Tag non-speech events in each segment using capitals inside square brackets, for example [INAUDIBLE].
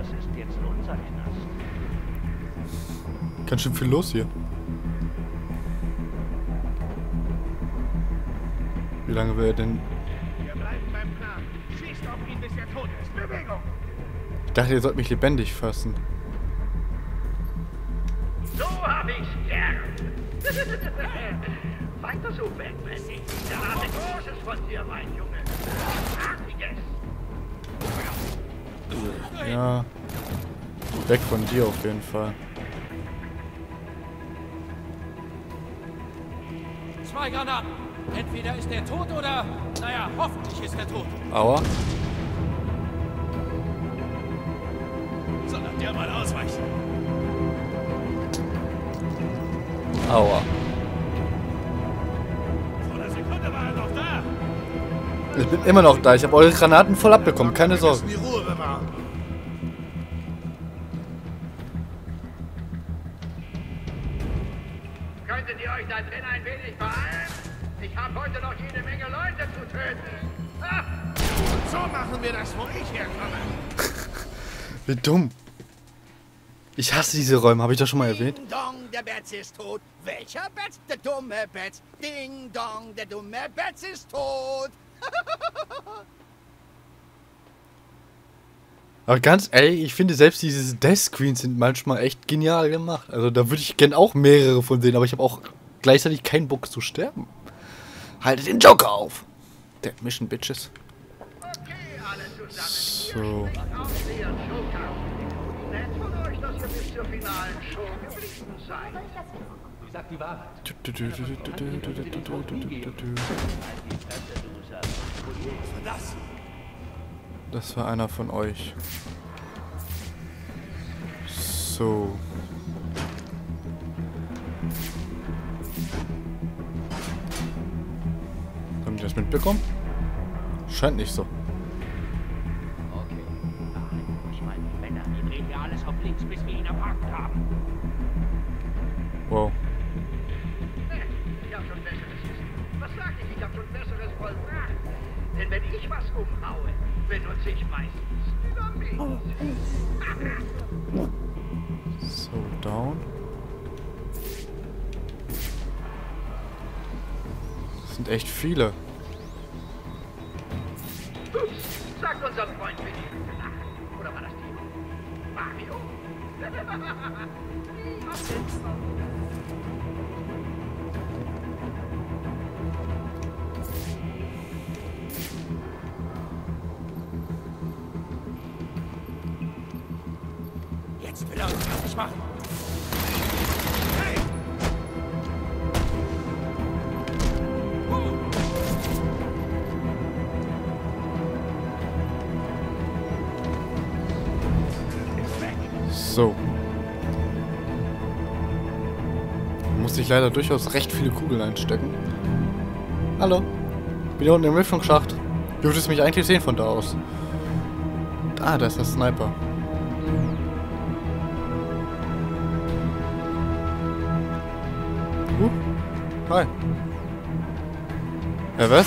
Das ist jetzt unser Knast. Ganz schön viel los hier. Wie lange will er denn... Wir bleiben beim Plan. Schießt auf ihn, bis er tot ist. Bewegung! Ich dachte, ihr sollt mich lebendig fassen. So hab ich's gern. [LAUGHS] Weiter so, Batman. Ich erwarte Großes von dir, mein Junge. Artiges. Ja. Weg von dir auf jeden Fall. Zwei Granaten. Entweder ist er tot oder, naja, hoffentlich ist er tot. Aua. Soll der mal ausweichen. Aua. Ich bin immer noch da. Ich habe eure Granaten voll abbekommen. Keine Sorge. Die Ruhe Könntet ihr euch da drin ein wenig beeilen? Ich habe heute noch jede Menge Leute zu töten. Ah! So machen wir das, wo ich herkomme. [LAUGHS] Wie dumm. Ich hasse diese Räume. Habe ich das schon mal erwähnt? Ding dong, der Betz ist tot. Welcher Betz? Der dumme Betz. Ding dong, der dumme Betz ist tot. [LAUGHS] Aber ganz ehrlich, ich finde selbst diese Death-Screens sind manchmal echt genial gemacht. Also da würde ich gern auch mehrere von sehen, aber ich habe auch gleichzeitig keinen Bock zu sterben. Haltet den Joker auf! Dead Mission, Bitches. So. Sagt das war einer von euch. So. Haben die das mitbekommen? Scheint nicht so. Okay. Ich meine, die Männer, die drehen hier alles auf links, bis wir ihn erpackt haben. Wow. Ich hab schon besseres Wissen. Was sag ich? Ich hab schon besseres vollbracht. Denn wenn ich was umhaue, benutze ich meistens Dynamit. So, down. Das sind echt viele. Sagt unserem Freund. Oder war das die Mario? [LAUGHS] Jetzt will er uns fertig machen. So. Musste ich leider durchaus recht viele Kugeln einstecken. Hallo. Bin hier unten im Lüftungsschacht. Dürftest mich eigentlich sehen von da aus. Ah, da ist der Sniper. Hi. Ja, was?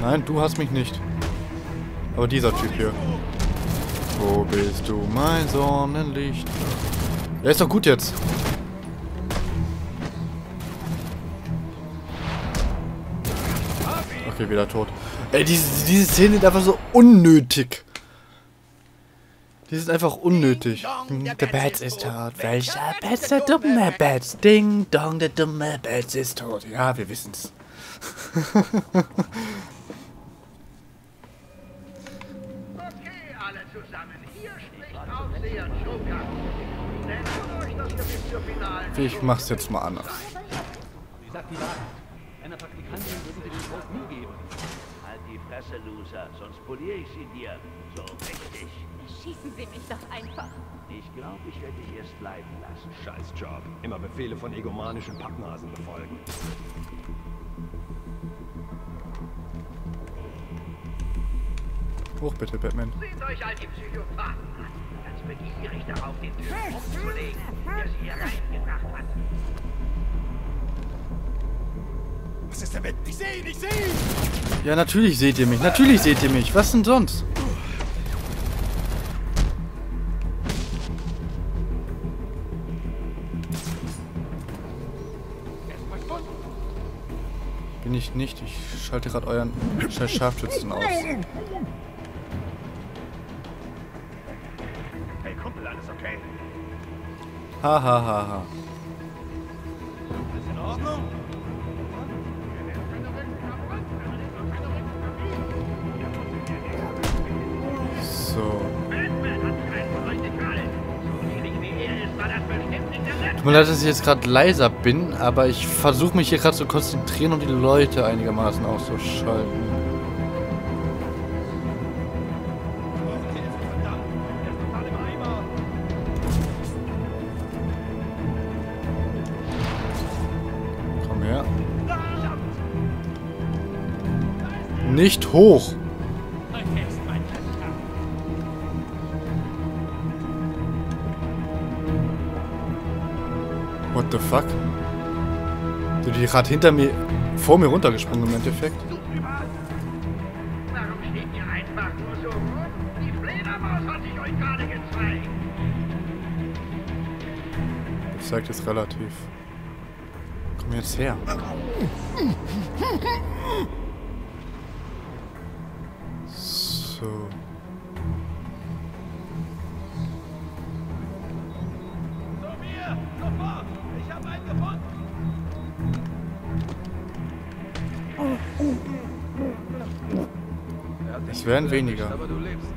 Nein, du hast mich nicht. Aber dieser Typ hier. Wo bist du, mein Sonnenlicht? Ja, ist doch gut jetzt. Okay, wieder tot. Ey, diese, diese Szene ist einfach so unnötig. Die sind einfach unnötig. Hm, der Bats ist tot. Welcher Bats? Der dumme Bats. Ding dong, der dumme Bats ist tot. Ja, wir wissen's. [LAUGHS] ich mach's jetzt mal anders. Sagt die Wahrheit. Einer Praktikantin würden sie den Tod nie geben. Die Fresse, Loser, sonst poliere ich sie dir. So richtig. Schießen Sie mich doch einfach. Ich glaube, ich werde dich erst bleiben lassen. Scheiß Job. Immer Befehle von egomanischen Pappnasen befolgen. Hoch bitte, Batman. Seht euch all die Psychopathen an. Ganz begierig darauf, den Typen umzulegen, der sie hier reingebracht hat. Was ist damit? Ich sehe ihn, ich sehe ihn! Ja, natürlich seht ihr mich. Natürlich seht ihr mich. Was denn sonst? Bin ich nicht. Ich schalte gerade euren scheiß Scharfschützen aus. Hey, Kumpel, alles okay? Ha ha ha ha. Alles in Ordnung? Tut mir leid, dass ich jetzt gerade leiser bin, aber ich versuche mich hier gerade zu konzentrieren und die Leute einigermaßen auszuschalten. Komm her. Nicht hoch. What the fuck? Du die gerade hinter mir, vor mir runtergesprungen im Endeffekt. Das zeigt jetzt relativ. Komm jetzt her. So. Es werden weniger. Aber du lebst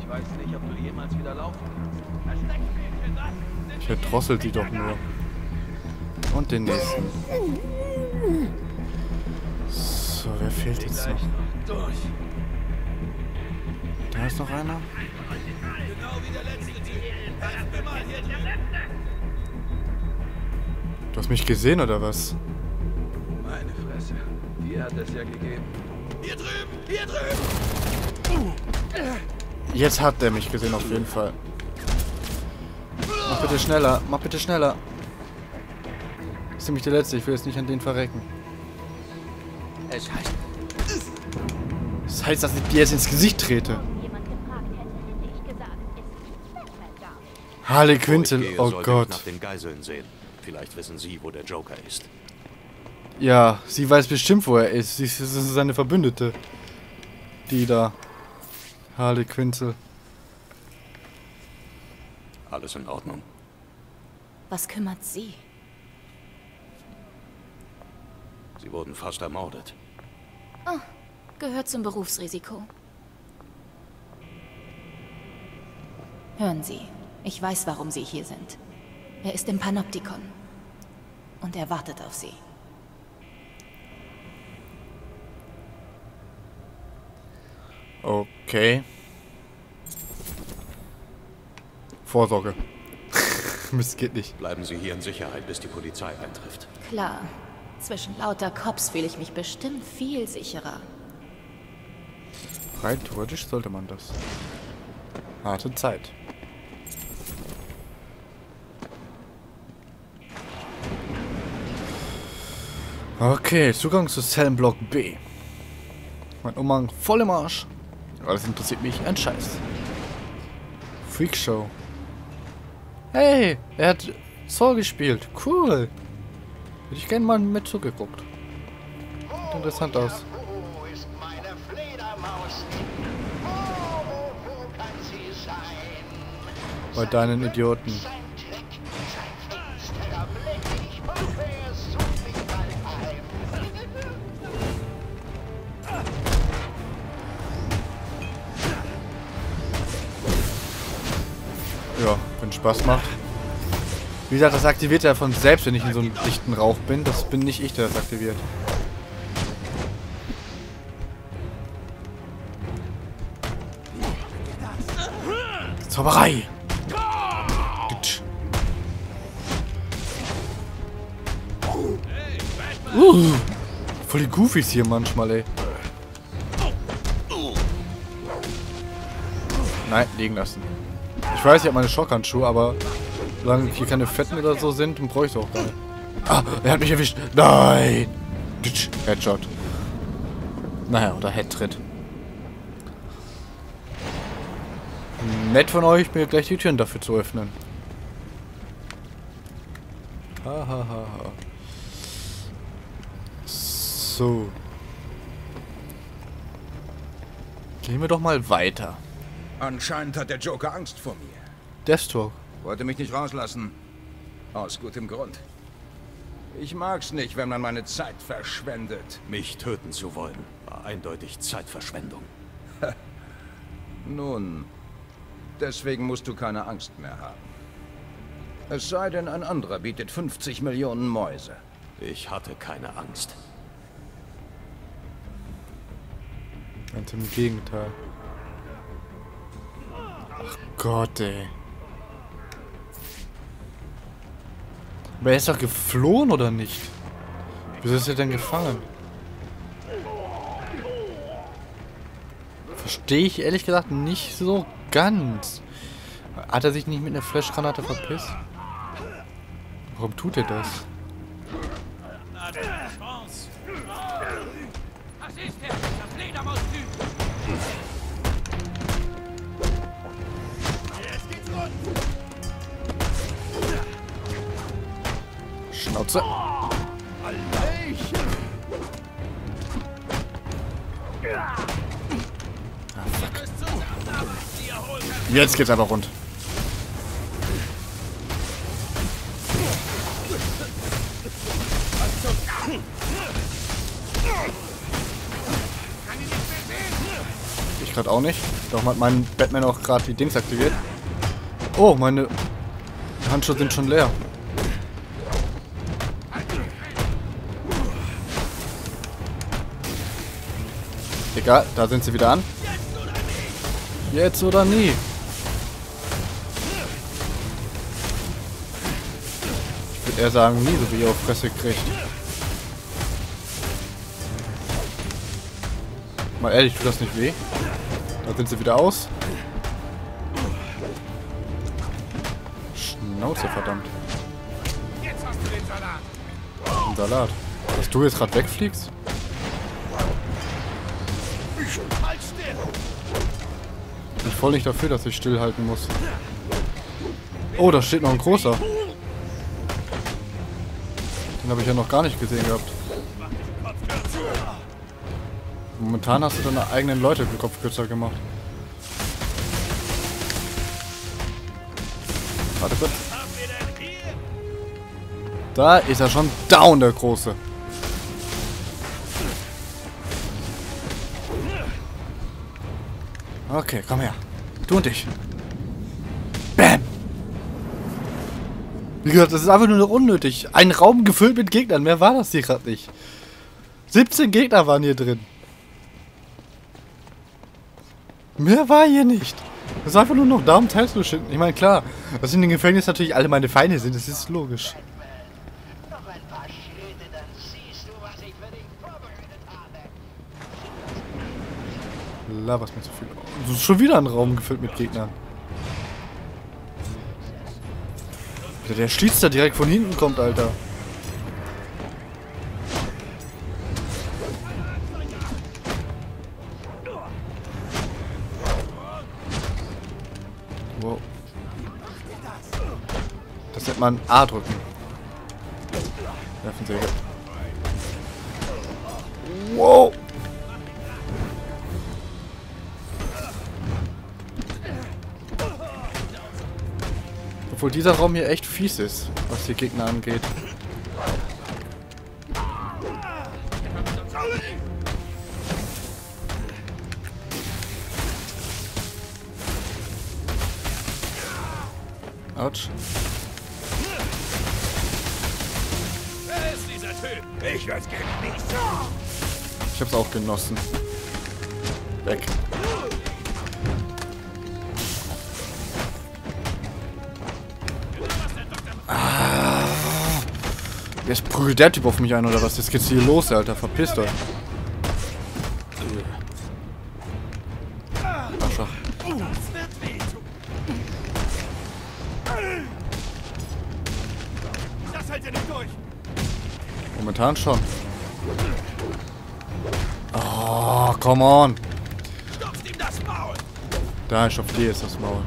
Ich weiß nicht, ob du jemals wieder laufen kannst. Ich verdrossel sie doch nur. Und den nächsten. So, wer fehlt jetzt noch? Da ist noch einer. Du hast mich gesehen oder was? Meine Fresse. Die hat es ja gegeben. Hier drüben! Hier drüben! Jetzt hat er mich gesehen auf jeden Fall. Mach bitte schneller, mach bitte schneller. Ist nämlich der letzte, ich will jetzt nicht an den verrecken. Es heißt, Das heißt, dass ich dir jetzt ins Gesicht trete. Harley Quintel, oh mich nach Gott. den Geiseln sehen. Vielleicht wissen Sie, wo der Joker ist. Ja, sie weiß bestimmt, wo er ist. Sie ist seine Verbündete. Die da. Harley Quintel. Alles in Ordnung. Was kümmert Sie? Sie wurden fast ermordet. Gehört zum Berufsrisiko. Hören Sie, ich weiß, warum Sie hier sind. Er ist im Panoptikon. Und er wartet auf Sie. Okay. Vorsorge. [LAUGHS] Mist, geht nicht. Bleiben Sie hier in Sicherheit, bis die Polizei eintrifft. Klar, zwischen lauter Cops fühle ich mich bestimmt viel sicherer. Rein theoretisch sollte man das. Harte Zeit. Okay, Zugang zu Zellenblock B. Mein Umhang voll im Arsch. Aber das interessiert mich ein Scheiß. Freakshow. Hey, er hat Saw gespielt. Cool. Hätte ich gerne mal mit zugeguckt. Sieht interessant aus. Bei deinen Idioten. Spaß macht. Wie gesagt, das aktiviert er von selbst, wenn ich in so einem dichten Rauch bin. Das bin nicht ich, der das aktiviert. Zauberei! Uh, voll die Goofies hier manchmal, ey. Nein, liegen lassen. Ich weiß, ich habe meine Schockhandschuhe, aber solange hier keine Fetten oder so sind, dann brauche ich auch gar nicht. Ah, er hat mich erwischt. Nein! Headshot. Naja, oder Headtritt. Nett von euch, mir gleich die Türen dafür zu öffnen. Ha, ha, ha, ha. So. Gehen wir doch mal weiter. Anscheinend hat der Joker Angst vor mir. Deathstroke. Wollte mich nicht rauslassen. Aus gutem Grund. Ich mag's nicht, wenn man meine Zeit verschwendet. Mich töten zu wollen, war eindeutig Zeitverschwendung. [LAUGHS] Nun, deswegen musst du keine Angst mehr haben. Es sei denn, ein anderer bietet 50 Millionen Mäuse. Ich hatte keine Angst. Ganz im Gegenteil. Gott, ey. Aber er ist doch geflohen, oder nicht? Wieso ist er denn gefangen? Verstehe ich ehrlich gesagt nicht so ganz. Hat er sich nicht mit einer Flashgranate verpisst? Warum tut er das? Schnauze. Ah. Jetzt geht's aber rund. Ich gerade auch nicht. Doch hat mein Batman auch gerade die Dings aktiviert. Oh, meine Handschuhe sind schon leer. Egal, da sind sie wieder an. Jetzt oder nie. Ich würde eher sagen, nie, so wie ihr auf Fresse kriegt. Mal ehrlich, tut das nicht weh? Da sind sie wieder aus. Schnauze, verdammt. Jetzt hast du den Salat. Ein Salat. Dass du jetzt gerade wegfliegst? Still. Bin voll nicht dafür, dass ich stillhalten muss. Oh, da steht noch ein großer. Den habe ich ja noch gar nicht gesehen gehabt. Momentan hast du deine eigenen Leute den Kopf kürzer gemacht. Warte kurz. Da ist er schon down, der Große. Okay, komm her. Du und ich. Bam! Wie gesagt, das ist einfach nur noch unnötig. Ein Raum gefüllt mit Gegnern. Mehr war das hier gerade nicht. 17 Gegner waren hier drin. Mehr war hier nicht. Das ist einfach nur noch da, um Teils zu schinden. Ich meine, klar, dass in den Gefängnissen natürlich alle meine Feinde sind. Das ist logisch. Noch ein paar Schritte, dann siehst du, was ich für dich vorbereitet habe. Laberst mir zu viel. Das ist schon wieder ein Raum gefüllt mit Gegnern. Der Schlitz da direkt von hinten kommt, Alter. Wow. Das nennt man A drücken. Nervensäge. Obwohl dieser Raum hier echt fies ist, was die Gegner angeht. Autsch. Wer ist dieser Typ? Ich werd's genießen. Ich hab's auch genossen. Weg. Jetzt prügelt der Typ auf mich ein, oder was? Jetzt geht's hier los, Alter. Verpisst euch. Durch. Momentan schon. Ach, come on. Da, ich auf dir ist das Maul.